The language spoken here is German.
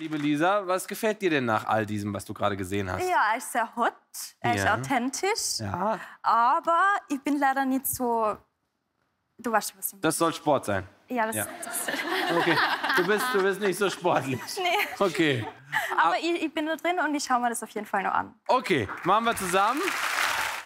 Liebe Lisa, was gefällt dir denn nach all diesem, was du gerade gesehen hast? Ja, er ist sehr hot, er ist authentisch, Ja. aber ich bin leider nicht so. Du weißt schon, was ich meine. Das soll Sport sein. Ja, das, Ja. das Okay. Du bist, du bist nicht so sportlich. nee. Okay. Aber ich, ich bin da drin und ich schaue mir das auf jeden Fall noch an. Okay, machen wir zusammen.